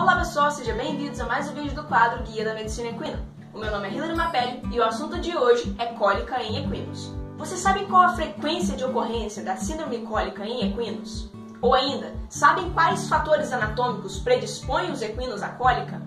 Olá pessoal, sejam bem-vindos a mais um vídeo do quadro Guia da Medicina Equina. O meu nome é Hilary Mapelli e o assunto de hoje é cólica em equinos. Vocês sabem qual a frequência de ocorrência da síndrome cólica em equinos? Ou ainda, sabem quais fatores anatômicos predispõem os equinos à cólica?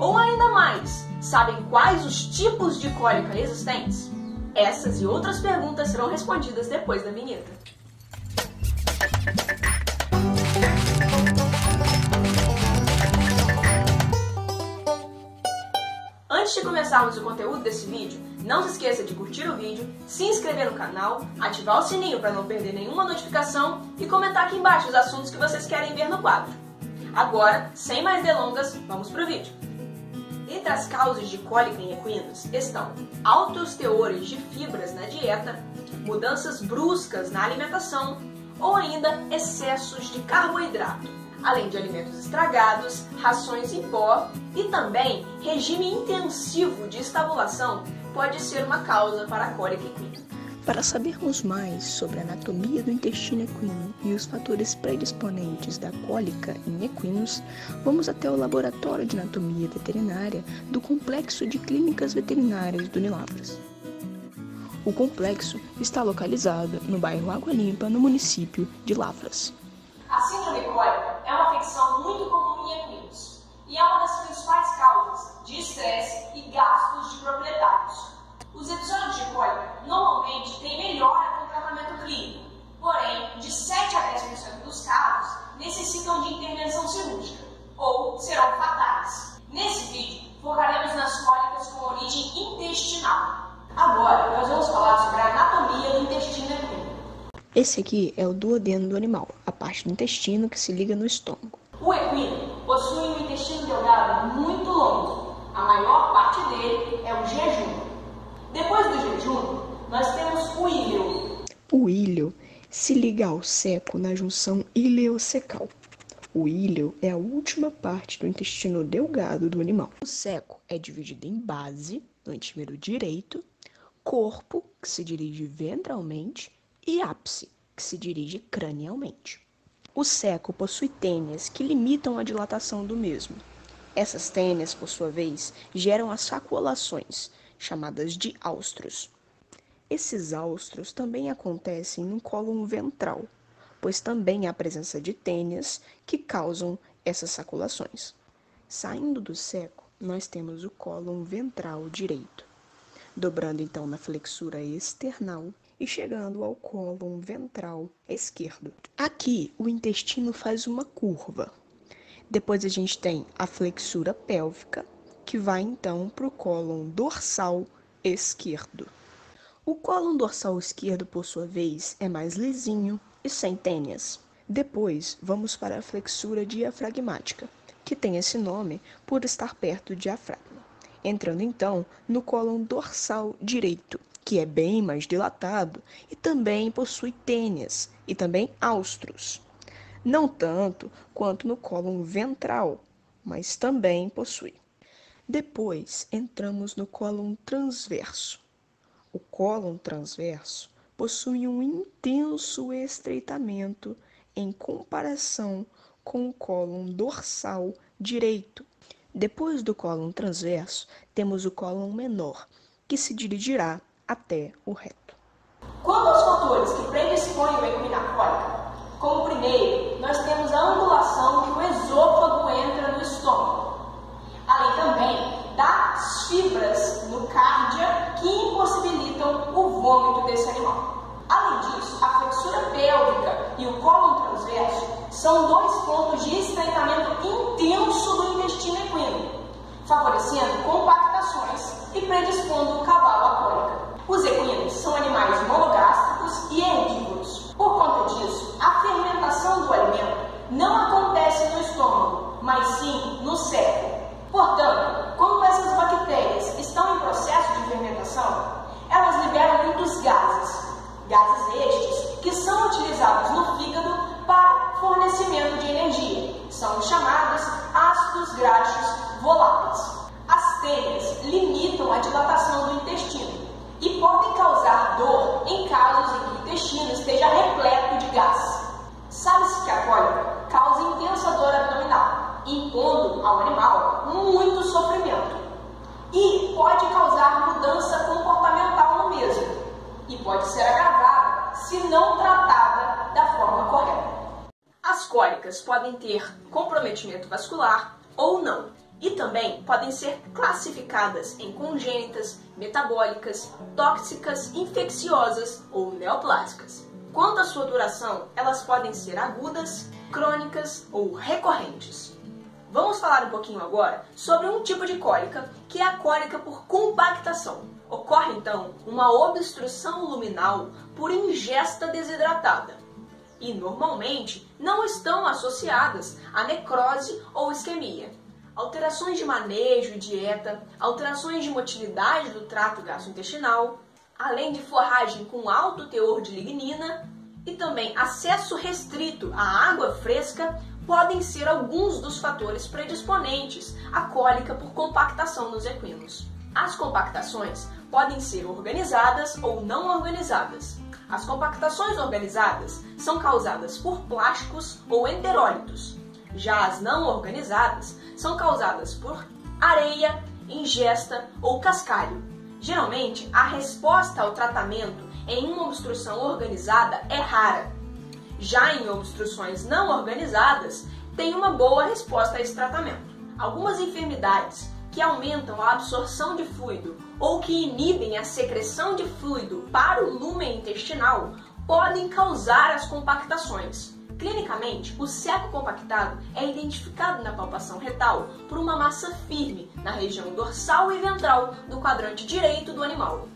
Ou ainda mais, sabem quais os tipos de cólica existentes? Essas e outras perguntas serão respondidas depois da vinheta. Começarmos o conteúdo desse vídeo, não se esqueça de curtir o vídeo, se inscrever no canal, ativar o sininho para não perder nenhuma notificação e comentar aqui embaixo os assuntos que vocês querem ver no quadro. Agora, sem mais delongas, vamos para o vídeo. Entre as causas de cólica em equinos estão altos teores de fibras na dieta, mudanças bruscas na alimentação ou ainda excessos de carboidrato além de alimentos estragados, rações em pó e também regime intensivo de estabulação pode ser uma causa para a cólica equina. Para sabermos mais sobre a anatomia do intestino equino e os fatores predisponentes da cólica em equinos, vamos até o Laboratório de Anatomia Veterinária do Complexo de Clínicas Veterinárias do Unilavras. O complexo está localizado no bairro Água Limpa, no município de Lavras. A síndrome cólica afecção muito comum em equinos e é uma das principais causas de estresse e gastos de proprietários. Os episódios de cólica normalmente têm melhora com o tratamento clínico, porém, de 7 a 10% dos casos necessitam de intervenção cirúrgica ou serão fatais. Nesse vídeo, focaremos nas cólicas com origem intestinal. Agora, nós vamos falar sobre a anatomia do intestino equino. Esse aqui é o duodeno do animal, a parte do intestino que se liga no estômago. O equino possui um intestino delgado muito longo. A maior parte dele é o jejum. Depois do jejum, nós temos o íleo. O íleo se liga ao seco na junção ileocecal. O íleo é a última parte do intestino delgado do animal. O seco é dividido em base, no hemisfério direito, corpo, que se dirige ventralmente, e ápice, que se dirige cranialmente. O seco possui tênias que limitam a dilatação do mesmo. Essas tênias, por sua vez, geram as saculações, chamadas de áustros. Esses áustros também acontecem no cólon ventral, pois também há presença de tênias que causam essas saculações. Saindo do seco, nós temos o cólon ventral direito, dobrando então na flexura external e chegando ao cólon ventral esquerdo. Aqui o intestino faz uma curva. Depois a gente tem a flexura pélvica, que vai então para o cólon dorsal esquerdo. O cólon dorsal esquerdo, por sua vez, é mais lisinho e sem tênias. Depois vamos para a flexura diafragmática, que tem esse nome por estar perto do diafragma. Entrando então no cólon dorsal direito, que é bem mais dilatado e também possui tênias e também áustros. Não tanto quanto no cólon ventral, mas também possui. Depois entramos no cólon transverso. O cólon transverso possui um intenso estreitamento em comparação com o cólon dorsal direito. Depois do cólon transverso, temos o cólon menor, que se dirigirá até o reto. Quanto aos fatores que predispõem o equino à cólica, como primeiro, nós temos a angulação que o esôfago entra no estômago, além também das fibras no cárdia que impossibilitam o vômito desse animal. Além disso, a flexura pélvica e o cólon transverso são dois pontos de estreitamento intenso do intestino equino, favorecendo compactações e predispondo o cavalo. Os equinos são animais monogástricos e herbívoros. Por conta disso, a fermentação do alimento não acontece no estômago, mas sim no cérebro. Portanto, quando essas bactérias estão em processo de fermentação, elas liberam muitos gases. Gases estes que são utilizados no fígado para fornecimento de energia. São chamados ácidos graxos voláteis. As tênias limitam a dilatação do intestino e podem causar dor em casos em que o intestino esteja repleto de gás. Sabe-se que a cólica causa intensa dor abdominal, impondo ao animal muito sofrimento e pode causar mudança comportamental no mesmo e pode ser agravada se não tratada da forma correta. As cólicas podem ter comprometimento vascular ou não, e também podem ser classificadas em congênitas, metabólicas, tóxicas, infecciosas ou neoplásicas. Quanto à sua duração, elas podem ser agudas, crônicas ou recorrentes. Vamos falar um pouquinho agora sobre um tipo de cólica, que é a cólica por compactação. Ocorre então uma obstrução luminal por ingesta desidratada e normalmente não estão associadas a necrose ou isquemia. Alterações de manejo e dieta, alterações de motilidade do trato gastrointestinal, além de forragem com alto teor de lignina e também acesso restrito à água fresca podem ser alguns dos fatores predisponentes à cólica por compactação nos equinos. As compactações podem ser organizadas ou não organizadas. As compactações organizadas são causadas por plásticos ou enterólitos. Já as não organizadas são causadas por areia, ingesta ou cascalho. Geralmente, a resposta ao tratamento em uma obstrução organizada é rara. Já em obstruções não organizadas, tem uma boa resposta a esse tratamento. Algumas enfermidades que aumentam a absorção de fluido ou que inibem a secreção de fluido para o lumen intestinal podem causar as compactações. Clinicamente, o seco compactado é identificado na palpação retal por uma massa firme na região dorsal e ventral do quadrante direito do animal.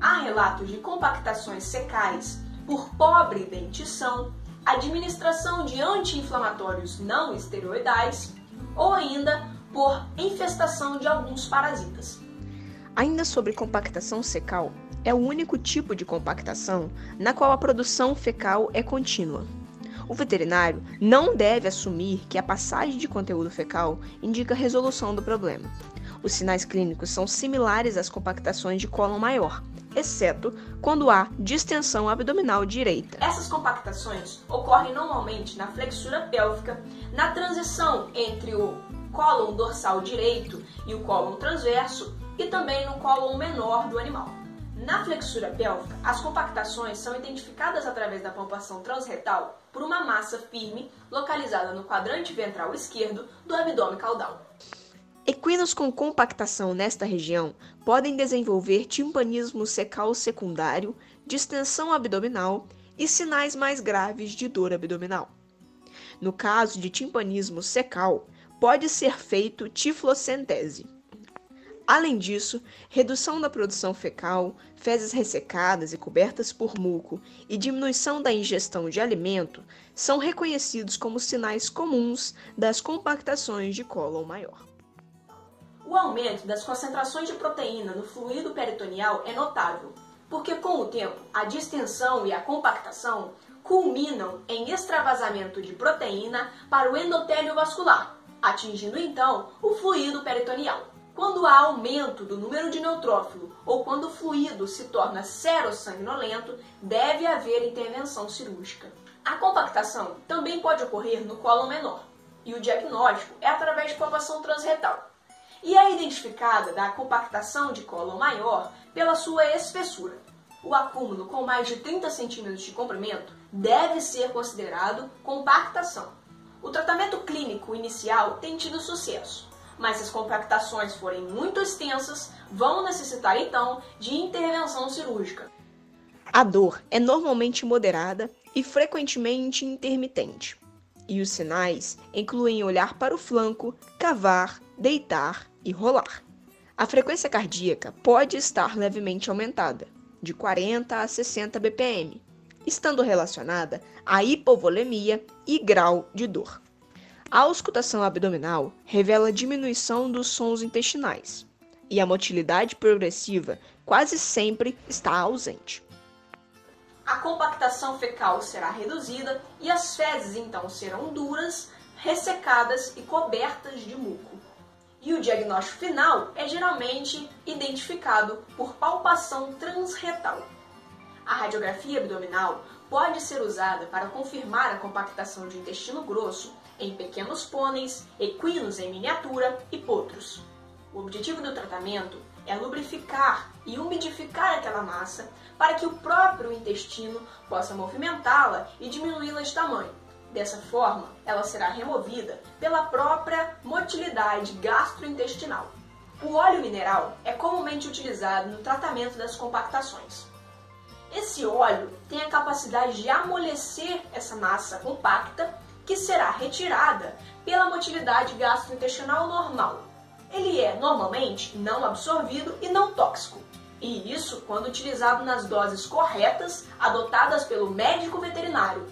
Há relatos de compactações secais por pobre dentição, administração de anti-inflamatórios não esteroidais ou ainda por infestação de alguns parasitas. Ainda sobre compactação secal, é o único tipo de compactação na qual a produção fecal é contínua. O veterinário não deve assumir que a passagem de conteúdo fecal indica resolução do problema. Os sinais clínicos são similares às compactações de cólon maior, exceto quando há distensão abdominal direita. Essas compactações ocorrem normalmente na flexura pélvica, na transição entre o cólon dorsal direito e o cólon transverso e também no cólon menor do animal. Na flexura pélvica, as compactações são identificadas através da palpação transretal por uma massa firme localizada no quadrante ventral esquerdo do abdômen caudal. Equinos com compactação nesta região podem desenvolver timpanismo secal secundário, distensão abdominal e sinais mais graves de dor abdominal. No caso de timpanismo secal, pode ser feito tiflocentese. Além disso, redução da produção fecal, fezes ressecadas e cobertas por muco e diminuição da ingestão de alimento são reconhecidos como sinais comuns das compactações de cólon maior. O aumento das concentrações de proteína no fluido peritoneal é notável, porque com o tempo a distensão e a compactação culminam em extravasamento de proteína para o endotélio vascular, atingindo então o fluido peritoneal. Quando há aumento do número de neutrófilo ou quando o fluido se torna serossanguinolento, deve haver intervenção cirúrgica. A compactação também pode ocorrer no colo menor, e o diagnóstico é através de palpação transretal e é identificada da compactação de cólon maior pela sua espessura. O acúmulo com mais de 30 centímetros de comprimento deve ser considerado compactação. O tratamento clínico inicial tem tido sucesso, mas se as compactações forem muito extensas, vão necessitar então de intervenção cirúrgica. A dor é normalmente moderada e frequentemente intermitente, e os sinais incluem olhar para o flanco, cavar, deitar e rolar. A frequência cardíaca pode estar levemente aumentada, de 40 a 60 bpm, estando relacionada à hipovolemia e grau de dor. A auscultação abdominal revela diminuição dos sons intestinais, e a motilidade progressiva quase sempre está ausente. A compactação fecal será reduzida e as fezes então serão duras, ressecadas e cobertas de muco e o diagnóstico final é geralmente identificado por palpação transretal. A radiografia abdominal pode ser usada para confirmar a compactação de intestino grosso em pequenos pôneis, equinos em miniatura e potros. O objetivo do tratamento é lubrificar e umidificar aquela massa para que o próprio intestino possa movimentá-la e diminuí-la de tamanho. Dessa forma, ela será removida pela própria motilidade gastrointestinal. O óleo mineral é comumente utilizado no tratamento das compactações. Esse óleo tem a capacidade de amolecer essa massa compacta que será retirada pela motilidade gastrointestinal normal. Ele é normalmente não absorvido e não tóxico, e isso quando utilizado nas doses corretas adotadas pelo médico veterinário.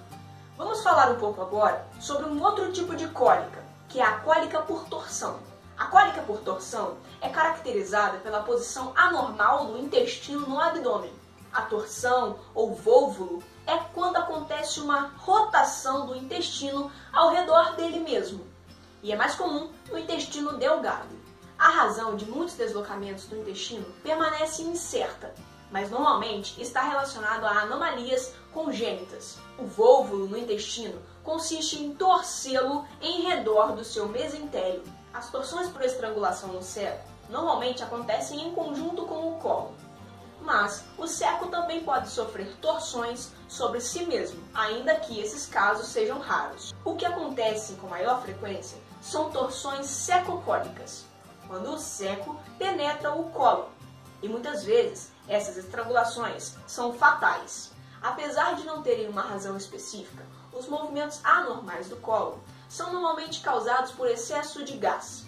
Vamos falar um pouco agora sobre um outro tipo de cólica, que é a cólica por torção. A cólica por torção é caracterizada pela posição anormal do intestino no abdômen. A torção ou vôvulo é quando acontece uma rotação do intestino ao redor dele mesmo, e é mais comum no intestino delgado. A razão de muitos deslocamentos do intestino permanece incerta, mas normalmente está relacionado a anomalias congênitas. O vôvulo no intestino consiste em torcê-lo em redor do seu mesentério. As torções por estrangulação no seco normalmente acontecem em conjunto com o colo, mas o seco também pode sofrer torções sobre si mesmo, ainda que esses casos sejam raros. O que acontece com maior frequência são torções secocólicas, quando o seco penetra o colo, e muitas vezes essas estrangulações são fatais. Apesar de não terem uma razão específica, os movimentos anormais do colo são normalmente causados por excesso de gás,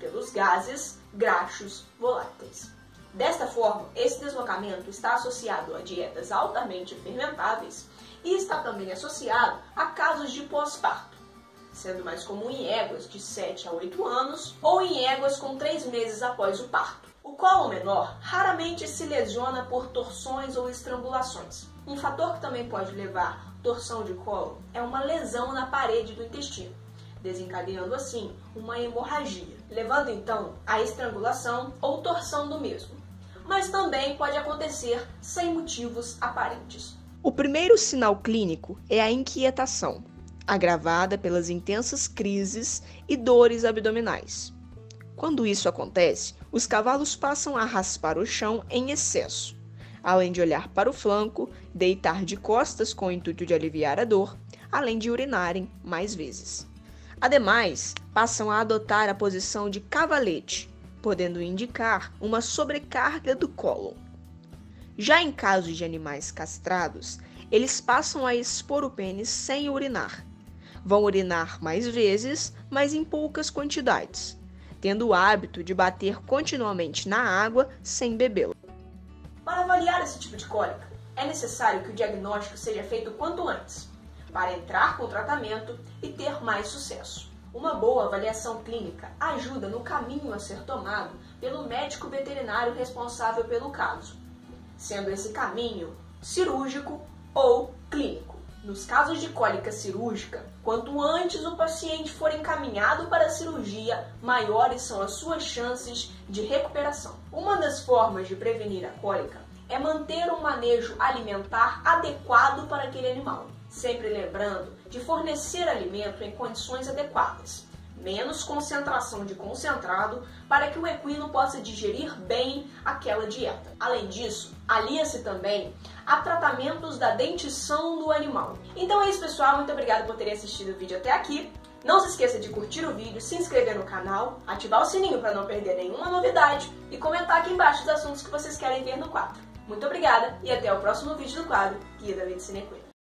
pelos gases graxos voláteis. Desta forma, esse deslocamento está associado a dietas altamente fermentáveis e está também associado a casos de pós-parto, sendo mais comum em éguas de 7 a 8 anos ou em éguas com 3 meses após o parto. O colo menor raramente se lesiona por torções ou estrangulações. Um fator que também pode levar torção de colo é uma lesão na parede do intestino, desencadeando assim uma hemorragia, levando então à estrangulação ou torção do mesmo mas também pode acontecer sem motivos aparentes. O primeiro sinal clínico é a inquietação, agravada pelas intensas crises e dores abdominais. Quando isso acontece, os cavalos passam a raspar o chão em excesso, além de olhar para o flanco, deitar de costas com o intuito de aliviar a dor, além de urinarem mais vezes. Ademais, passam a adotar a posição de cavalete, podendo indicar uma sobrecarga do cólon. Já em casos de animais castrados, eles passam a expor o pênis sem urinar. Vão urinar mais vezes, mas em poucas quantidades, tendo o hábito de bater continuamente na água sem bebê-la. Para avaliar esse tipo de cólica, é necessário que o diagnóstico seja feito quanto antes, para entrar com o tratamento e ter mais sucesso. Uma boa avaliação clínica ajuda no caminho a ser tomado pelo médico veterinário responsável pelo caso, sendo esse caminho cirúrgico ou clínico. Nos casos de cólica cirúrgica, quanto antes o paciente for encaminhado para a cirurgia, maiores são as suas chances de recuperação. Uma das formas de prevenir a cólica é manter um manejo alimentar adequado para aquele animal sempre lembrando de fornecer alimento em condições adequadas, menos concentração de concentrado para que o equino possa digerir bem aquela dieta. Além disso, alia-se também a tratamentos da dentição do animal. Então é isso, pessoal. Muito obrigado por terem assistido o vídeo até aqui. Não se esqueça de curtir o vídeo, se inscrever no canal, ativar o sininho para não perder nenhuma novidade e comentar aqui embaixo os assuntos que vocês querem ver no quadro. Muito obrigada e até o próximo vídeo do quadro Guia da Medicina Equina.